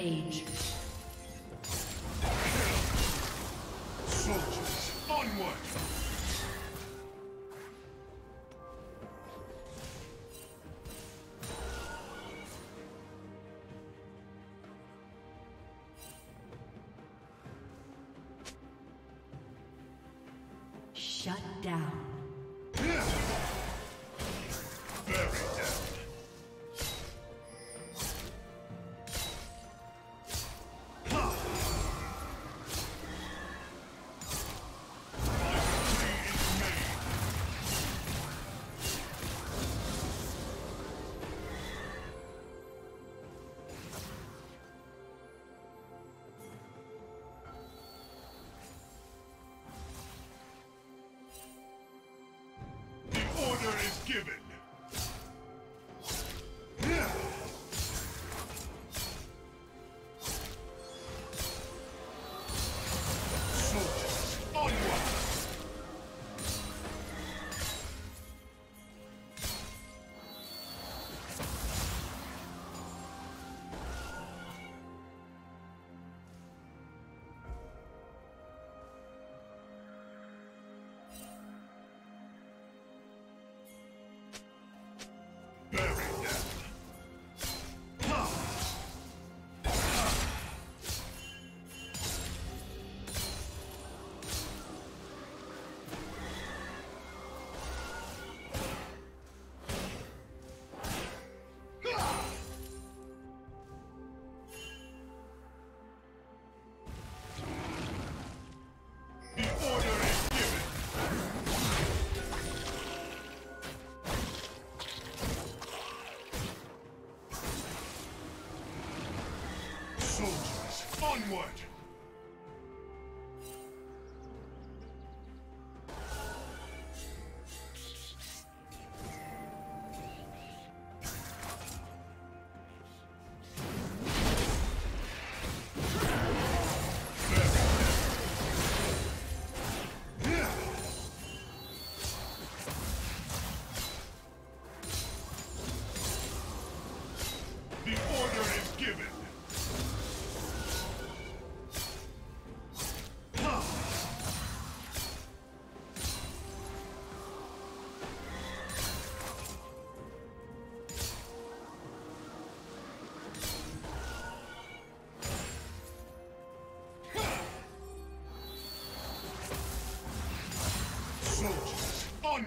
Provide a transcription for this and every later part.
Rampage. Soldiers, onward! Shut down.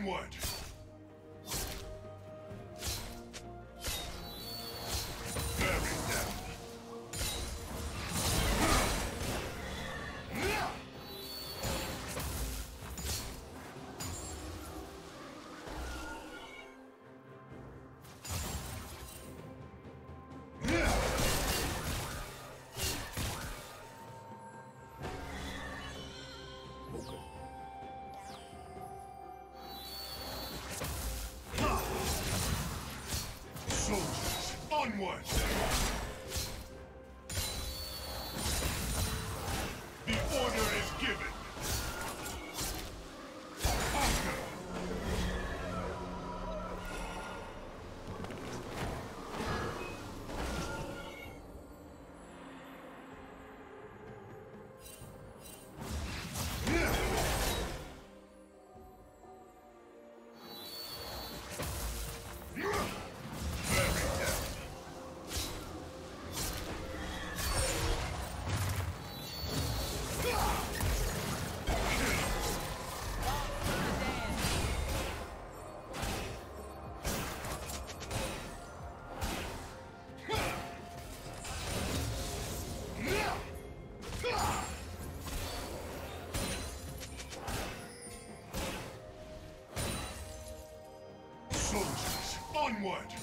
Onward! Soldiers, onward!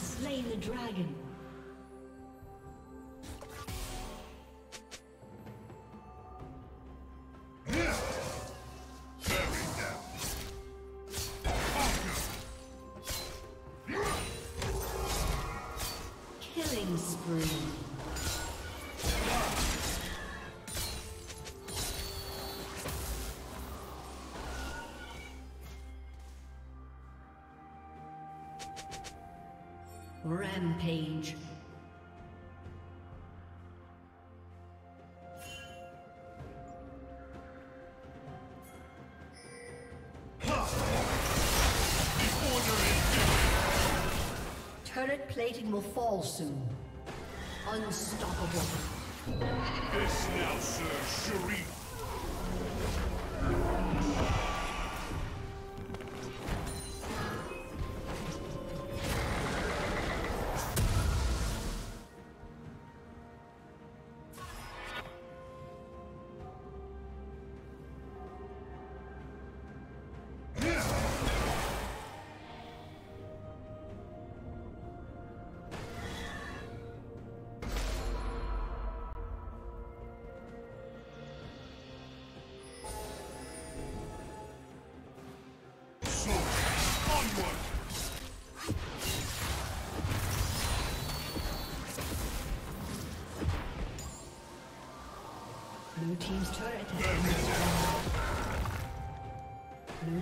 Slain the dragon. Turret plating will fall soon. Unstoppable. This now serves Shurima.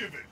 Order is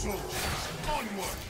soldiers, onward!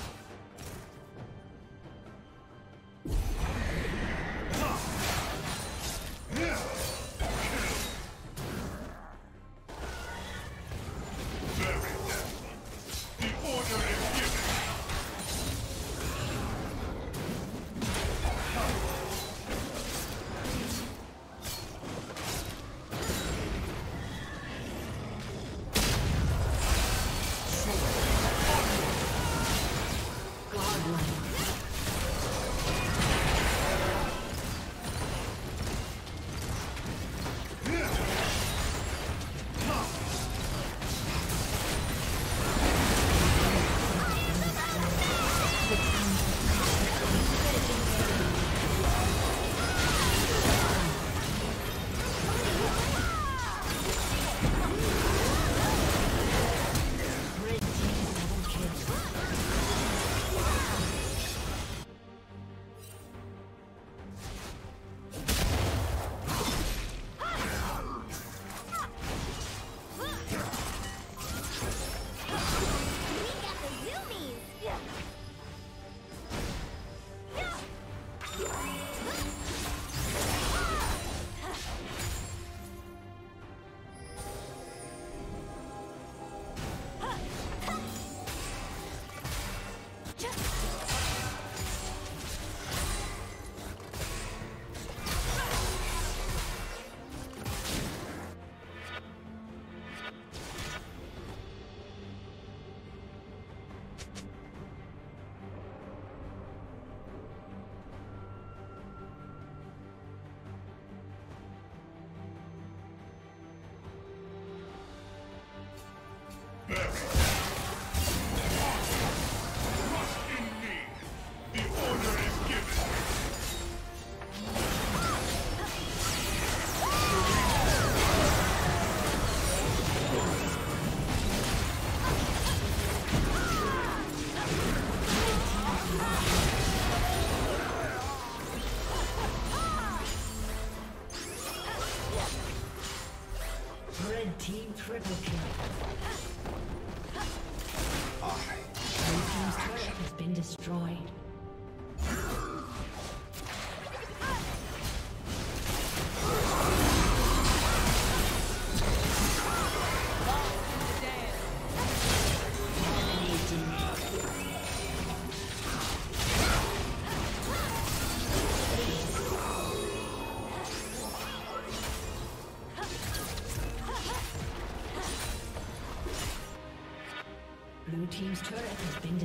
Yeah.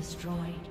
Destroyed.